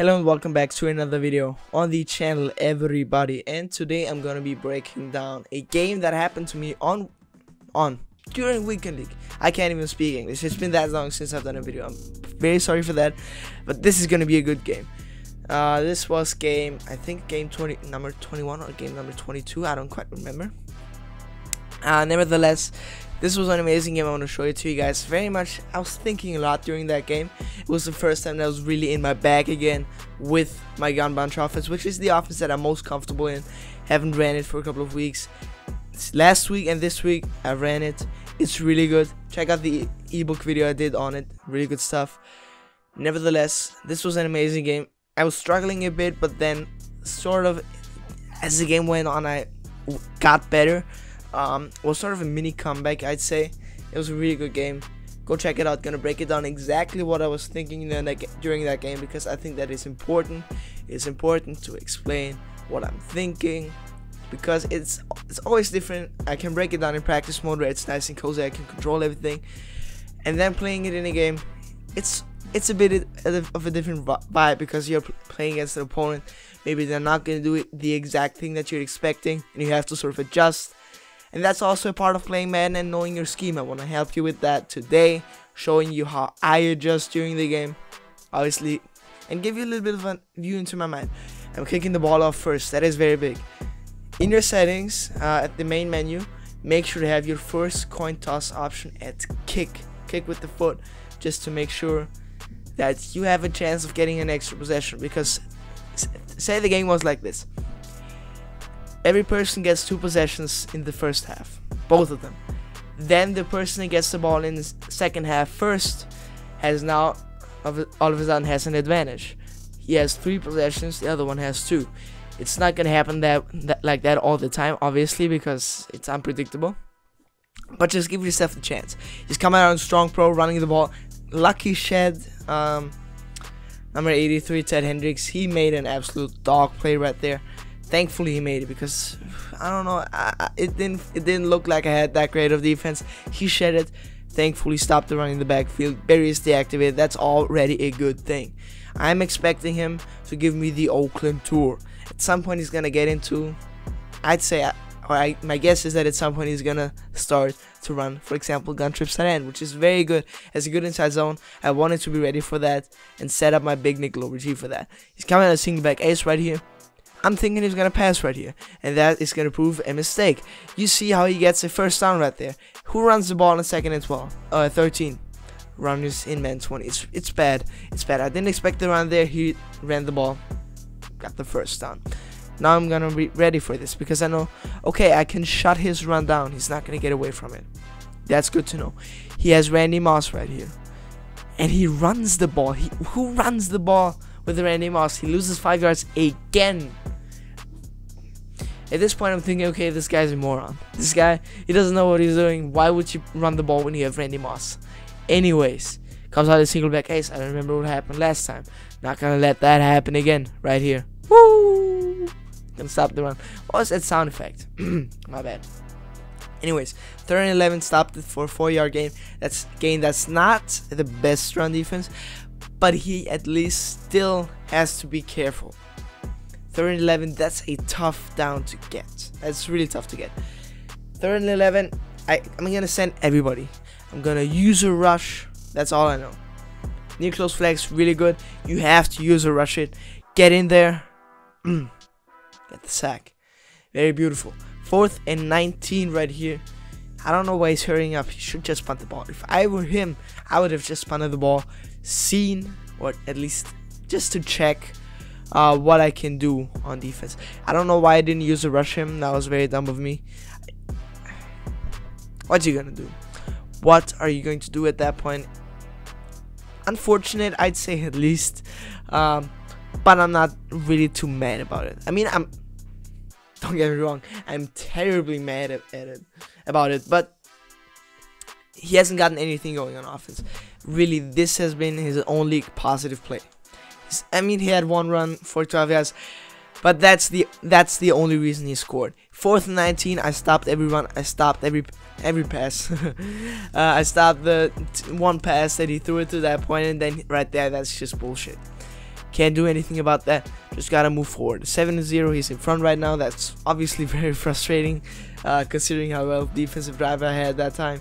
Hello and welcome back to another video on the channel everybody. And today I'm gonna be breaking down a game that happened to me on on during weekend league. I can't even speak English. It's been that long since I've done a video. I'm very sorry for that but this is gonna be a good game. Uh, this was game I think game 20 number 21 or game number 22 I don't quite remember. Uh, nevertheless this was an amazing game I want to show it to you guys. Very much I was thinking a lot during that game. It was the first time that I was really in my bag again with my gun bunch offense which is the offense that I'm most comfortable in. Haven't ran it for a couple of weeks. Last week and this week I ran it. It's really good. Check out the ebook video I did on it. Really good stuff. Nevertheless this was an amazing game. I was struggling a bit but then sort of as the game went on I got better um, was sort of a mini comeback, I'd say. It was a really good game. Go check it out. Gonna break it down exactly what I was thinking during that game because I think that is important. It's important to explain what I'm thinking because it's it's always different. I can break it down in practice mode where it's nice and cozy. I can control everything, and then playing it in a game, it's it's a bit of a different vibe because you're playing against an opponent. Maybe they're not gonna do it the exact thing that you're expecting, and you have to sort of adjust and that's also a part of playing Madden and knowing your scheme. I want to help you with that today, showing you how I adjust during the game, obviously, and give you a little bit of a view into my mind. I'm kicking the ball off first, that is very big. In your settings, uh, at the main menu, make sure to have your first coin toss option at kick, kick with the foot, just to make sure that you have a chance of getting an extra possession. Because say the game was like this every person gets two possessions in the first half, both of them. Then the person that gets the ball in the second half first has now all of a sudden has an advantage. He has three possessions, the other one has two. It's not gonna happen that, that like that all the time, obviously, because it's unpredictable. But just give yourself a chance. He's coming out on strong pro, running the ball. Lucky Shed, um, number 83, Ted Hendricks. He made an absolute dog play right there thankfully he made it because I don't know I, it didn't it didn't look like I had that great of defense. He shed it thankfully stopped the run in the backfield Barry is deactivated that's already a good thing. I'm expecting him to give me the Oakland tour. At some point he's gonna get into I'd say or I, my guess is that at some point he's gonna start to run for example gun trips at end which is very good. As a good inside zone. I wanted to be ready for that and set up my big nickel over G for that. He's coming at a single back ace right here I'm thinking he's gonna pass right here, and that is gonna prove a mistake. You see how he gets a first down right there. Who runs the ball in second and 12? Uh, 13. Runners in man 20. It's it's bad. It's bad. I didn't expect the run there. He ran the ball, got the first down. Now I'm gonna be ready for this because I know, okay, I can shut his run down. He's not gonna get away from it. That's good to know. He has Randy Moss right here, and he runs the ball. He who runs the ball with Randy Moss? He loses five yards again. At this point, I'm thinking, okay, this guy's a moron. This guy, he doesn't know what he's doing. Why would you run the ball when you have Randy Moss? Anyways, comes out a single back ace. I don't remember what happened last time. Not gonna let that happen again, right here. Woo! Gonna stop the run. What was that sound effect? My bad. Anyways, third and 11 stopped it for a four yard gain. That's gain that's not the best run defense, but he at least still has to be careful. Third and 11, that's a tough down to get. That's really tough to get. Third and 11, I, I'm going to send everybody. I'm going to use a rush. That's all I know. Near close flex, really good. You have to use a rush it. Get in there. Get the sack. Very beautiful. Fourth and 19 right here. I don't know why he's hurrying up. He should just punt the ball. If I were him, I would have just punted the ball, seen, or at least just to check uh, what I can do on defense. I don't know why I didn't use to rush him. That was very dumb of me. What's he gonna do? What are you going to do at that point? Unfortunate, I'd say at least. Um, but I'm not really too mad about it. I mean, I'm. Don't get me wrong. I'm terribly mad at, at it about it, but he hasn't gotten anything going on offense. Really, this has been his only positive play. I mean, he had one run for 12 yards, but that's the that's the only reason he scored. Fourth and 19, I stopped every run. I stopped every every pass. uh, I stopped the one pass that he threw it to that point, and then right there, that's just bullshit. Can't do anything about that. Just gotta move forward. 7-0, he's in front right now. That's obviously very frustrating, uh, considering how well defensive drive I had that time.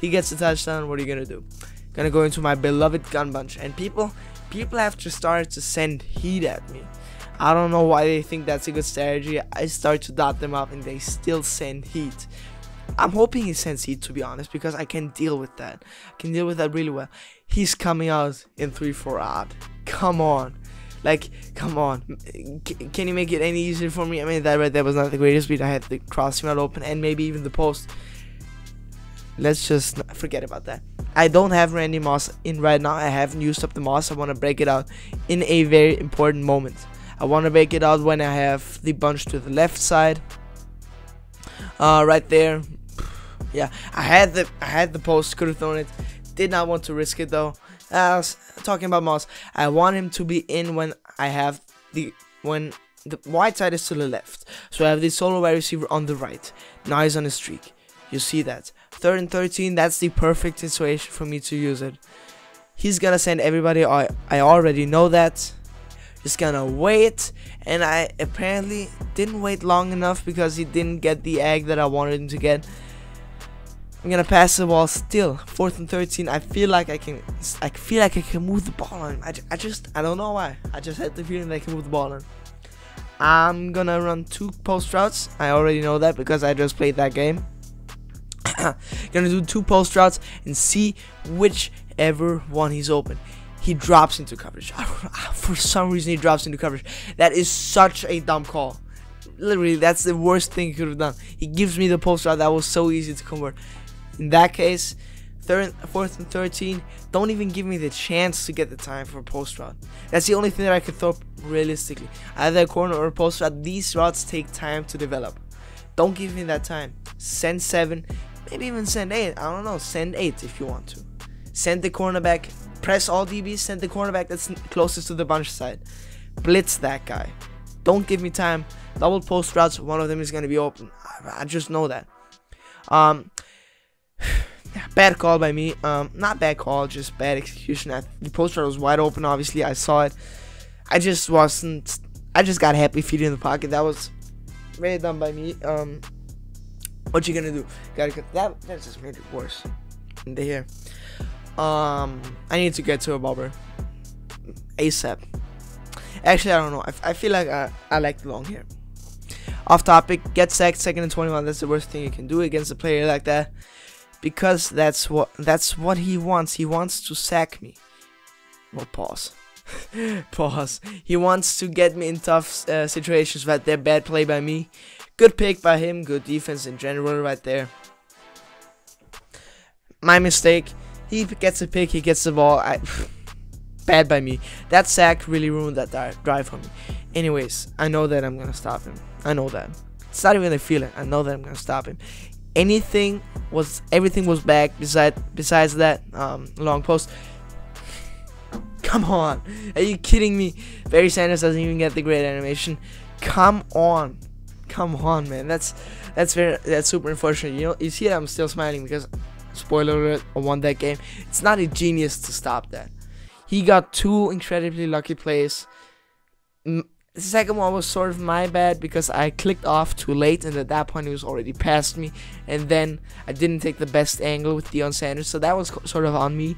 He gets the touchdown. What are you gonna do? Gonna go into my beloved gun bunch, and people, people have to start to send heat at me. I don't know why they think that's a good strategy. I start to dot them up, and they still send heat. I'm hoping he sends heat to be honest, because I can deal with that. I can deal with that really well. He's coming out in 3-4 odd. Come on. Like, come on. can you make it any easier for me? I mean, that right there was not the greatest beat. I had the crossing route open and maybe even the post. Let's just forget about that. I don't have Randy Moss in right now. I haven't used up the Moss. I want to break it out in a very important moment. I want to break it out when I have the bunch to the left side. Uh, right there. Yeah, I had the I had the post. Could have thrown it. Did not want to risk it though. Uh, talking about Moss, I want him to be in when I have the when the white side is to the left. So I have the solo wide receiver on the right. Now he's on a streak. You see that. Third and 13, that's the perfect situation for me to use it. He's gonna send everybody, I, I already know that. Just gonna wait, and I apparently didn't wait long enough because he didn't get the egg that I wanted him to get. I'm gonna pass the ball still. Fourth and 13. I feel like I can. I feel like I can move the ball on. I, I just. I don't know why. I just had the feeling that I can move the ball on. I'm gonna run two post routes. I already know that because I just played that game. gonna do two post routes and see whichever one he's open. He drops into coverage. For some reason, he drops into coverage. That is such a dumb call. Literally, that's the worst thing he could have done. He gives me the post route that was so easy to convert. In that case, third, fourth, and 13, don't even give me the chance to get the time for a post route. That's the only thing that I could throw realistically. Either a corner or a post route, these routes take time to develop. Don't give me that time. Send 7, maybe even send 8. I don't know, send 8 if you want to. Send the cornerback, press all DBs, send the cornerback that's closest to the bunch side. Blitz that guy. Don't give me time. Double post routes, one of them is going to be open. I, I just know that. Um, bad call by me. Um, not bad call, just bad execution. I, the post route was wide open. Obviously, I saw it. I just wasn't. I just got happy feet in the pocket. That was very dumb by me. Um, what you gonna do? Gotta get that. That just made it worse. In the here. Um, I need to get to a bobber ASAP. Actually, I don't know. I, I feel like I, I like the long hair. Off topic, get sacked second and 21. That's the worst thing you can do against a player like that because that's what that's what he wants. He wants to sack me. Well, pause. pause. He wants to get me in tough uh, situations. they're bad play by me. Good pick by him. Good defense in general, right there. My mistake. He gets a pick. He gets the ball. I, bad by me. That sack really ruined that drive for me. Anyways, I know that I'm gonna stop him. I know that. It's not even a feeling. I know that I'm gonna stop him anything was everything was back besides besides that um, long post. Come on, are you kidding me? Barry Sanders doesn't even get the great animation. Come on, come on, man. That's that's very that's super unfortunate. You know, you see, I'm still smiling because spoiler alert, I won that game. It's not a genius to stop that. He got two incredibly lucky plays the second one was sort of my bad because I clicked off too late and at that point he was already past me and then I didn't take the best angle with Deion Sanders so that was sort of on me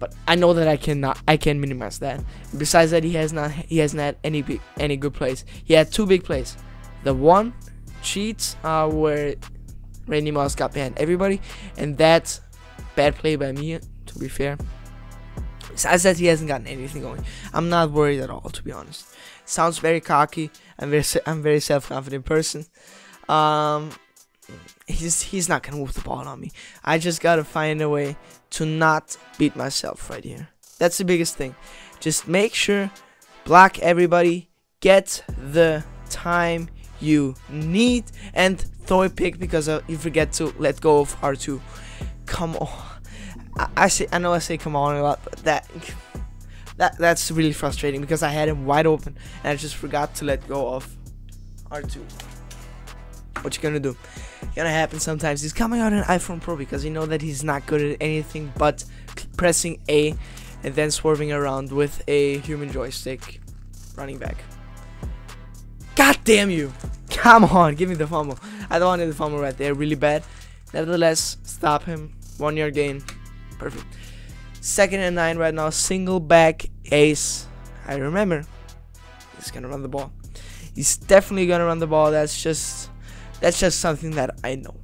but I know that I cannot I can minimize that besides that he has not he hasn't had any big any good plays he had two big plays the one cheats where Randy Moss got behind everybody and that bad play by me to be fair besides that he hasn't gotten anything going I'm not worried at all to be honest sounds very cocky. I'm very I'm very self confident person. Um, he's he's not gonna move the ball on me. I just gotta find a way to not beat myself right here. That's the biggest thing. Just make sure block everybody, get the time you need, and throw a pick because uh, you forget to let go of R2. Come on. I, I say I know I say come on a lot, but that that that's really frustrating because I had him wide open and I just forgot to let go of R2. What you gonna do? Gonna happen sometimes. He's coming out an I-Form Pro because you know that he's not good at anything but pressing A and then swerving around with a human joystick running back. God damn you! Come on, give me the fumble. I don't want the fumble right there, really bad. Nevertheless, stop him. One yard gain. Perfect. Second and nine right now. Single back ace. I remember. He's gonna run the ball. He's definitely gonna run the ball. That's just that's just something that I know.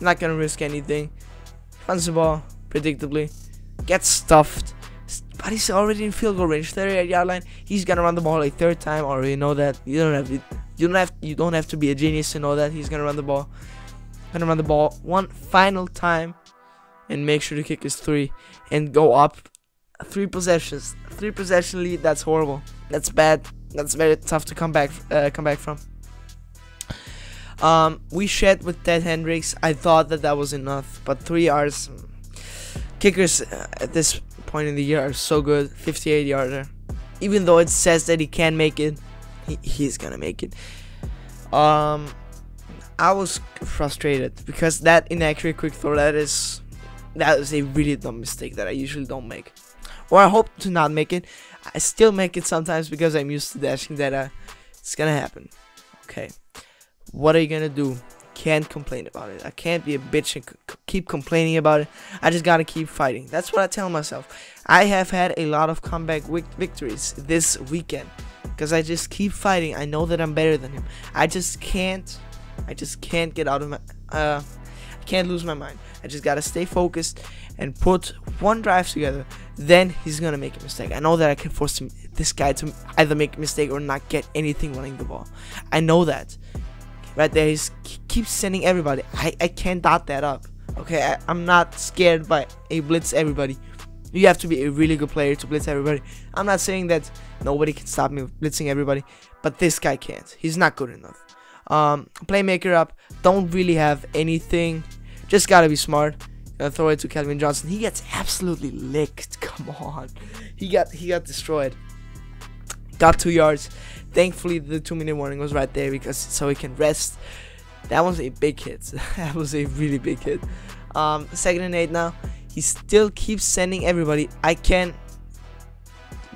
Not gonna risk anything. Runs the ball predictably. Gets stuffed. But he's already in field goal range, 38 yard line. He's gonna run the ball a third time. Already know that. You don't have you don't have you don't have to be a genius to know that he's gonna run the ball. Gonna run the ball one final time and make sure to kick his three and go up three possessions. Three possession lead. That's horrible. That's bad. That's very tough to come back uh, come back from. Um, we shed with Ted Hendricks. I thought that that was enough, but three yards. Kickers uh, at this point in the year are so good. 58 yarder. Even though it says that he can make it, he, he's gonna make it. Um, I was frustrated because that inaccurate quick throw that is that is a really dumb mistake that I usually don't make. Or I hope to not make it. I still make it sometimes because I'm used to dashing that uh, it's gonna happen. Okay. What are you gonna do? Can't complain about it. I can't be a bitch and keep complaining about it. I just gotta keep fighting. That's what I tell myself. I have had a lot of comeback victories this weekend because I just keep fighting. I know that I'm better than him. I just can't. I just can't get out of my. Uh, I can't lose my mind. I just gotta stay focused and put one drive together. Then he's gonna make a mistake. I know that I can force him, this guy to either make a mistake or not get anything running the ball. I know that. Right there, he keeps sending everybody. I, I can't dot that up. Okay, I, I'm not scared by a blitz everybody. You have to be a really good player to blitz everybody. I'm not saying that nobody can stop me blitzing everybody, but this guy can't. He's not good enough. Um, playmaker up, don't really have anything. Just gotta be smart. Gonna throw it to Calvin Johnson. He gets absolutely licked. Come on, he got he got destroyed. Got two yards. Thankfully, the two minute warning was right there because so he can rest. That was a big hit. that was a really big hit. Um, second and eight now. He still keeps sending everybody. I can't.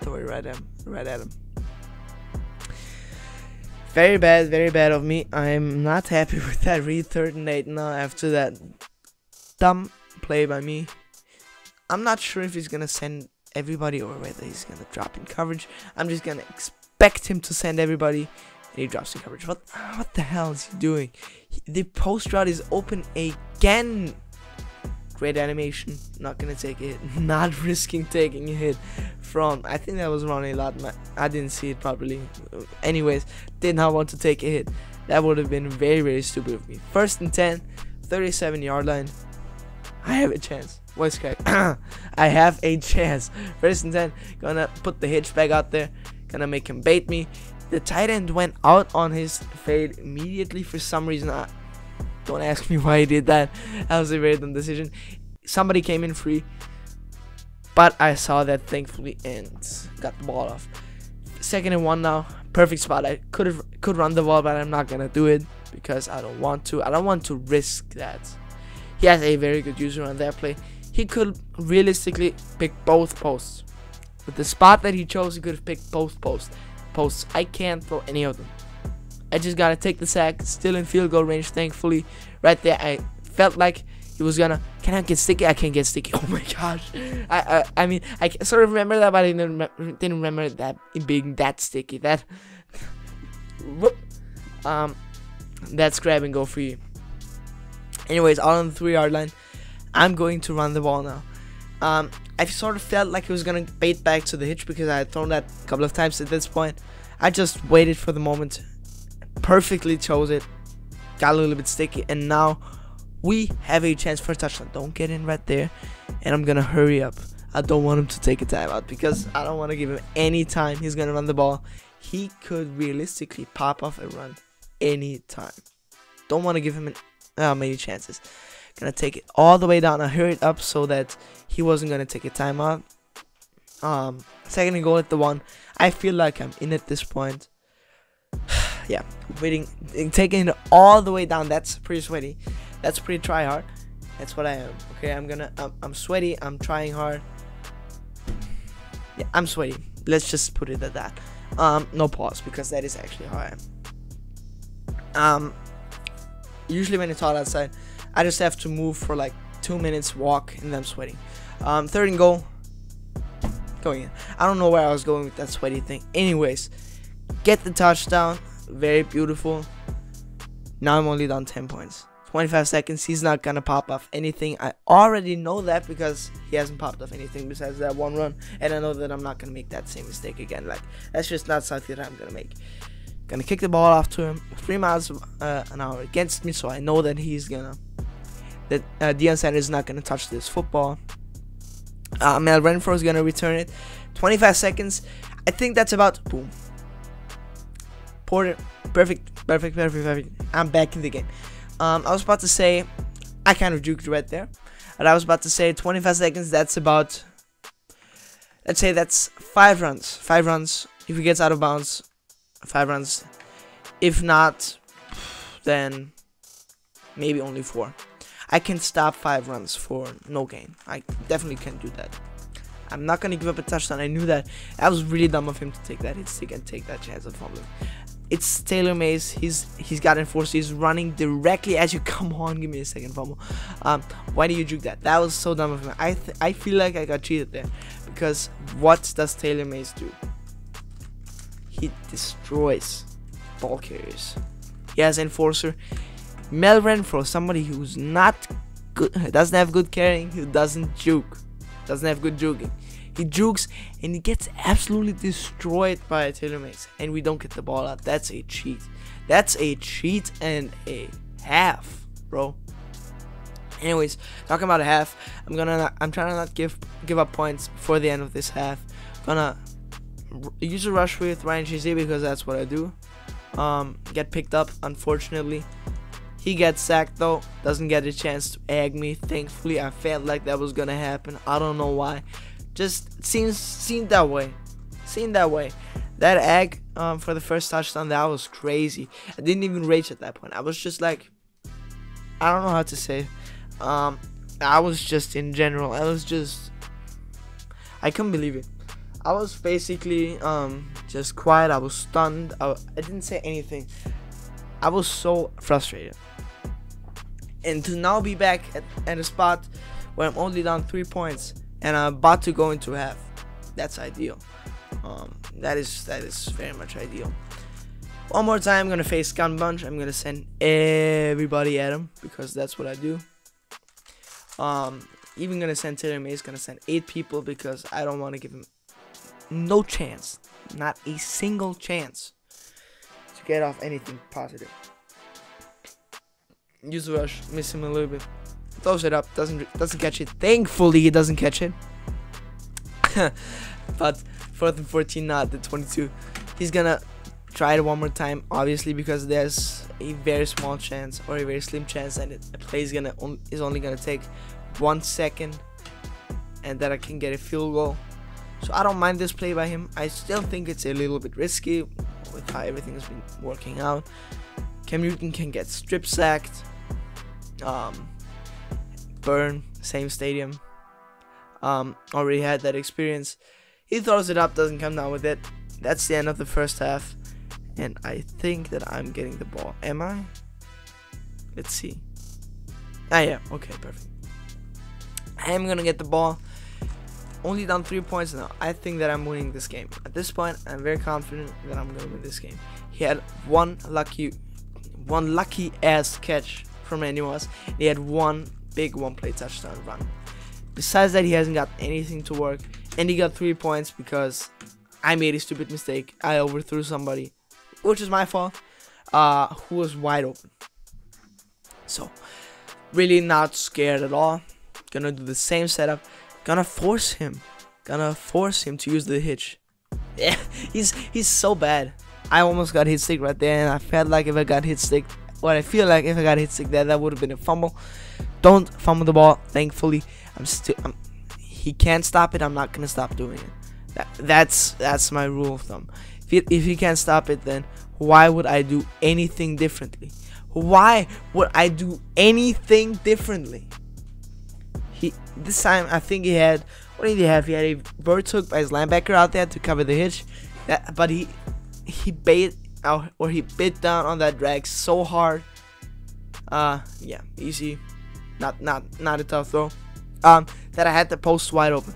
Don't worry, right at him. Right at him. Very bad, very bad of me. I'm not happy with that read third and eight now after that dumb play by me. I'm not sure if he's gonna send everybody or whether he's gonna drop in coverage. I'm just gonna expect him to send everybody and he drops in coverage. What what the hell is he doing? He, the post route is open again. Great animation. Not gonna take a hit. Not risking taking a hit from. I think that was Ronnie Lott. I didn't see it properly. Anyways, did not want to take a hit. That would have been very, very stupid of me. First and 10, 37 yard line. I have a chance. Voice crack. I have a chance. First and 10. Gonna put the hitch back out there. Gonna make him bait me. The tight end went out on his fade immediately for some reason. I, don't ask me why he did that. That was a very dumb decision. Somebody came in free, but I saw that thankfully and got the ball off. Second and one now. Perfect spot. I could have could run the ball, but I'm not gonna do it because I don't want to. I don't want to risk that. He has a very good user on that play. He could realistically pick both posts. With the spot that he chose, he could have picked both posts. Posts. I can't throw any of them. I just gotta take the sack, still in field goal range. Thankfully, right there, I felt like he was gonna. Can I get sticky? I can't get sticky. Oh my gosh! I I, I mean, I sort of remember that, but I didn't remember, didn't remember that being that sticky. That. whoop. Um, that's grab and go for you. Anyways, all on the three yard line, I'm going to run the ball now. Um, I sort of felt like he was gonna bait back to the hitch because I had thrown that a couple of times at this point. I just waited for the moment perfectly chose it. Got a little bit sticky, and now we have a chance for a touchdown. Don't get in right there, and I'm gonna hurry up. I don't want him to take a timeout because I don't want to give him any time. He's gonna run the ball. He could realistically pop off a run any time. Don't want to give him an, uh, many chances. Gonna take it all the way down. I hurried up so that he wasn't gonna take a timeout. Um, second and goal at the one. I feel like I'm in at this point yeah, waiting, taking it all the way down. That's pretty sweaty. That's pretty try hard. That's what I am. Okay, I'm gonna, I'm, I'm sweaty. I'm trying hard. Yeah, I'm sweaty. Let's just put it at that. Um, no pause because that is actually how I am. Um, usually when it's hot outside, I just have to move for like two minutes, walk, and then I'm sweating. Um, third and goal. Going in. I don't know where I was going with that sweaty thing. Anyways, get the touchdown. Very beautiful. Now I'm only down 10 points. 25 seconds. He's not gonna pop off anything. I already know that because he hasn't popped off anything besides that one run, and I know that I'm not gonna make that same mistake again. Like that's just not something that I'm gonna make. Gonna kick the ball off to him, three miles uh, an hour against me, so I know that he's gonna that uh, Deion Sanders is not gonna touch this football. Uh, Mel Renfro is gonna return it. 25 seconds. I think that's about boom. Porter, perfect, perfect, perfect, perfect. I'm back in the game. Um, I was about to say, I kind of juked right there. But I was about to say 25 seconds, that's about, let's say that's five runs. Five runs. If he gets out of bounds, five runs. If not, then maybe only four. I can stop five runs for no gain. I definitely can do that. I'm not gonna give up a touchdown. I knew that. That was really dumb of him to take that hit stick and take that chance of fumbling it's Taylor Mays. He's he's got enforced. He's running directly as you. Come on, give me a second fumble. Um, why do you juke that? That was so dumb of him. I I feel like I got cheated there because what does Taylor Mays do? He destroys ball carriers. He has enforcer. Mel Renfro, somebody who's not good, doesn't have good carrying, who doesn't juke, doesn't have good juking. He jukes and he gets absolutely destroyed by Taylor Mays, and we don't get the ball out. That's a cheat. That's a cheat and a half, bro. Anyways, talking about a half, I'm gonna I'm trying to not give give up points before the end of this half. Gonna use a rush with Ryan Shazier because that's what I do. Um, get picked up, unfortunately. He gets sacked though, doesn't get a chance to egg me. Thankfully, I felt like that was gonna happen. I don't know why. Just seems seemed that way. Seemed that way. That egg um, for the first touchdown, that was crazy. I didn't even rage at that point. I was just like, I don't know how to say. Um, I was just in general. I was just, I couldn't believe it. I was basically um, just quiet. I was stunned. I, I didn't say anything. I was so frustrated. And to now be back at, at a spot where I'm only down three points and I'm about to go into half. That's ideal. Um, that is that is very much ideal. One more time, I'm gonna face Gun Bunch. I'm gonna send everybody at him because that's what I do. Um, even gonna send Taylor Mays. Gonna send eight people because I don't want to give him no chance, not a single chance to get off anything positive. Use rush, miss him a little bit throws it up, doesn't doesn't catch it. Thankfully, he doesn't catch it. but fourth and 14, not the 22. He's gonna try it one more time, obviously, because there's a very small chance or a very slim chance that it, the play is gonna on, is only gonna take one second, and that I can get a field goal. So I don't mind this play by him. I still think it's a little bit risky with how everything has been working out. Cam Newton can get strip sacked. Um, Burn, same stadium. Um, already had that experience. He throws it up, doesn't come down with it. That's the end of the first half. And I think that I'm getting the ball. Am I? Let's see. Ah, yeah. Okay, perfect. I am gonna get the ball. Only down three points now. I think that I'm winning this game. At this point, I'm very confident that I'm gonna win this game. He had one lucky, one lucky ass catch from Moss. He had one big one play touchdown run. Besides that, he hasn't got anything to work, and he got three points because I made a stupid mistake. I overthrew somebody, which is my fault, uh, who was wide open. So, really not scared at all. Gonna do the same setup. Gonna force him. Gonna force him to use the hitch. Yeah, he's he's so bad. I almost got hit stick right there, and I felt like if I got hit stick, what I feel like if I got hit stick there, that would have been a fumble. Don't fumble the ball. Thankfully, I'm still. I'm, he can't stop it. I'm not gonna stop doing it. That, that's that's my rule of thumb. If he, if he can't stop it, then why would I do anything differently? Why would I do anything differently? He this time I think he had what did he have? He had a hook by his linebacker out there to cover the hitch. That, but he he bait out or he bit down on that drag so hard. Uh, yeah, easy. Not not not a tough throw. Um, that I had the post wide open.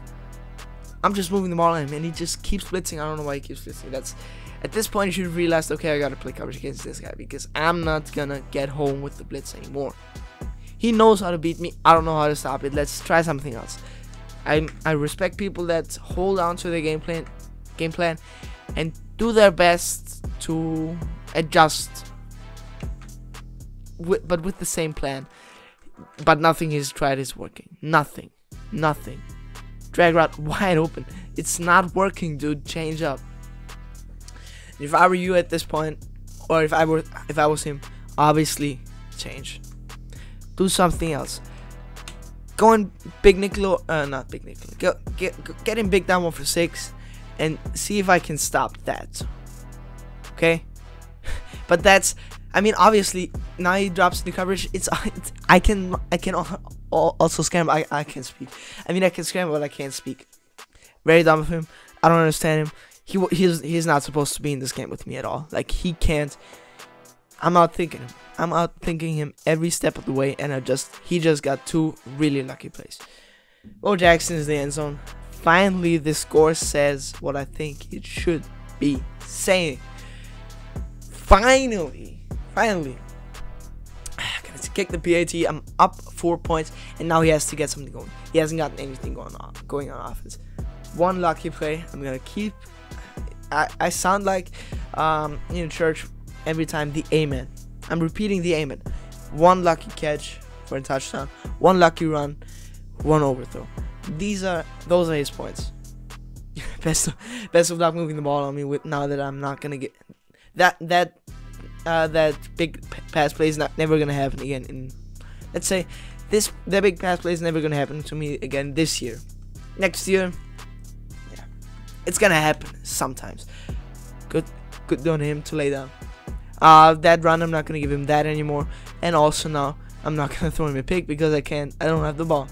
I'm just moving the ball in and he just keeps blitzing. I don't know why he keeps blitzing. That's at this point you should realize okay, I gotta play coverage against this guy because I'm not gonna get home with the blitz anymore. He knows how to beat me. I don't know how to stop it. Let's try something else. I I respect people that hold on to their game plan, game plan, and do their best to adjust. With, but with the same plan. But nothing he's tried is working. Nothing. Nothing. Drag route wide open. It's not working, dude. Change up. If I were you at this point, or if I were if I was him, obviously change. Do something else. Go in big nickel, uh, not big nickel. Go, get get in big down one for six, and see if I can stop that. Okay, but that's. I mean, obviously now he drops the coverage. It's, it's I can I can also scramble. I I can speak. I mean I can scramble, but I can't speak. Very dumb of him. I don't understand him he he's he's not supposed to be in this game with me at all. Like he can't. I'm out thinking him. I'm out thinking him every step of the way, and I just he just got two really lucky plays. Bo Jackson is the end zone. Finally, the score says what I think it should be saying. Finally, finally. Gonna kick the PAT. I'm up four points, and now he has to get something going. He hasn't gotten anything going on going on offense. One lucky play. I'm gonna keep I, I sound like um, in church every time the amen. I'm repeating the amen. One lucky catch for a touchdown, one lucky run, one overthrow. These are those are his points. best of, best of luck moving the ball on me with now that I'm not gonna get that that uh, that big pass play is not never gonna happen again. In let's say this that big pass play is never gonna happen to me again this year. Next year, yeah, it's gonna happen sometimes. Good, good on him to lay down. Uh, that run, I'm not gonna give him that anymore. And also now, I'm not gonna throw him a pick because I can't. I don't have the ball.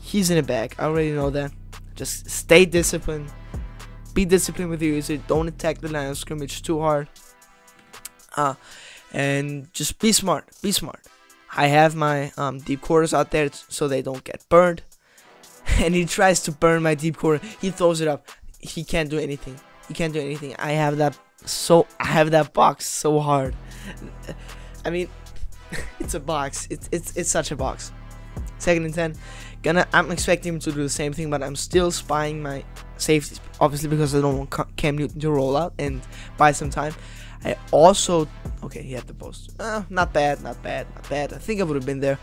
He's in a bag. I already know that. Just stay disciplined. Be disciplined with your user. Don't attack the line of scrimmage too hard. Uh, and just be smart. Be smart. I have my um, deep quarters out there so they don't get burned. And he tries to burn my deep quarter. He throws it up he can't do anything. He can't do anything. I have that so I have that box so hard. I mean, it's a box. It's it's it's such a box. Second and ten. Gonna I'm expecting him to do the same thing, but I'm still spying my safeties. Obviously because I don't want Cam Newton to roll out and buy some time. I also okay, he had the post. Uh, not bad, not bad, not bad. I think I would have been there.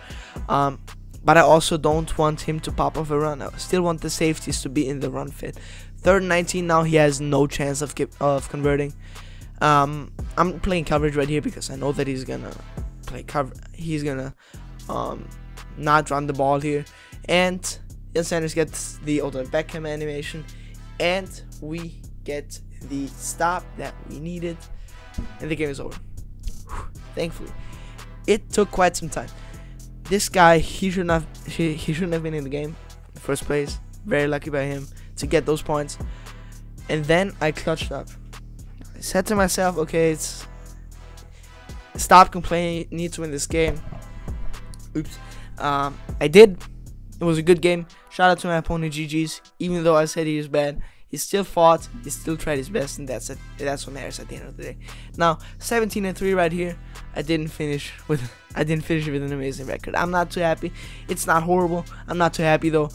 Um, but I also don't want him to pop off a run. I still want the safeties to be in the run fit. Third and 19 now he has no chance of of converting. Um, I'm playing coverage right here because I know that he's gonna play cover. He's gonna um, not run the ball here, and Deion Sanders gets the Odell Beckham animation, and we get the stop that we needed, and the game is over. Whew, thankfully, it took quite some time. This guy, he shouldn't have he, he shouldn't have been in the game in the first place. Very lucky by him to get those points. And then I clutched up. I said to myself, okay, it's stop complaining, need to win this game. Oops. Um, I did. It was a good game. Shout out to my opponent GG's. Even though I said he was bad, he still fought. He still tried his best, and that's it. That's what matters at the end of the day. Now, 17 and 3 right here. I didn't finish with. I didn't finish with an amazing record. I'm not too happy. It's not horrible. I'm not too happy though.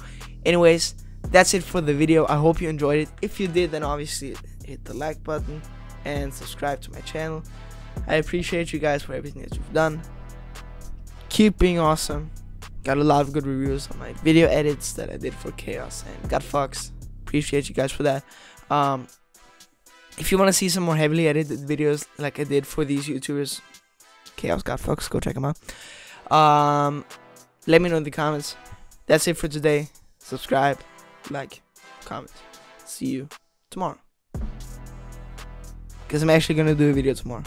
Anyways, that's it for the video. I hope you enjoyed it. If you did then obviously hit the like button and subscribe to my channel. I appreciate you guys for everything that you've done. Keep being awesome. Got a lot of good reviews on my video edits that i did for chaos and got fox. Appreciate you guys for that. Um if you want to see some more heavily edited videos like i did for these youtubers chaos got fox go check them out. Um let me know in the comments. That's it for today. Subscribe like, comment. See you tomorrow. Because I'm actually to do a video tomorrow.